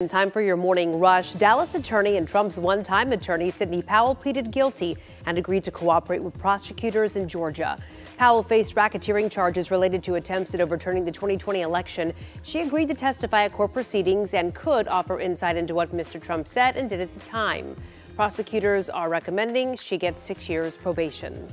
In Time for your morning rush. Dallas attorney and Trump's one time attorney, Sidney Powell, pleaded guilty and agreed to cooperate with prosecutors in Georgia. Powell faced racketeering charges related to attempts at overturning the 2020 election. She agreed to testify at court proceedings and could offer insight into what Mr. Trump said and did at the time. Prosecutors are recommending she gets six years probation.